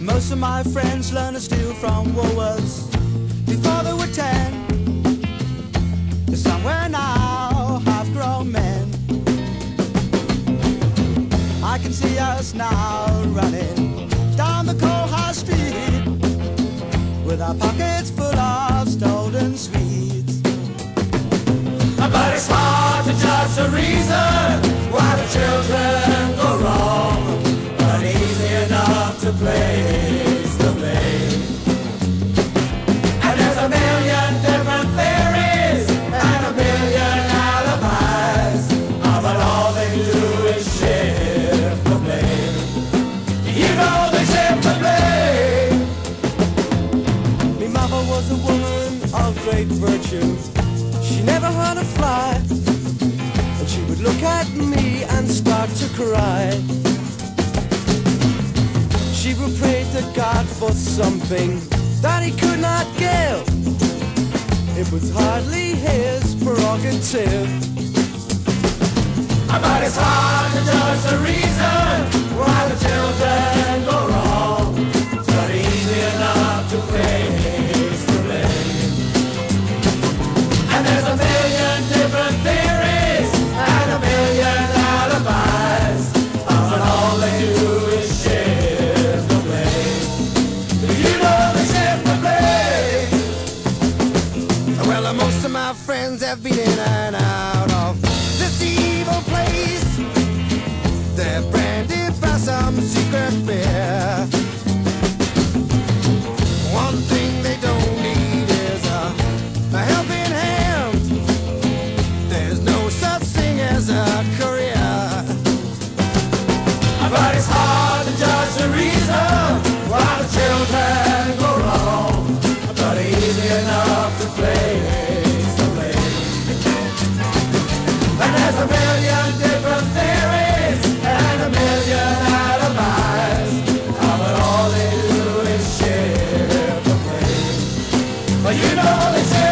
Most of my friends learned to steal from Woolworths before they were ten. Some were now half-grown men. I can see us now running down the cold high street with our pockets full of the reason why the children go wrong, but easy enough to place the blame. And there's a million different theories and a million alibis, but all they do is shift the blame. You know they shift the blame. My was a woman of great virtue. She never had a fly. She would look at me and start to cry. She would pray to God for something that he could not give. It was hardly his prerogative. But it's hard to judge the reason why the children go wrong. But easy enough to place Most of my friends have been in and out of But you know they say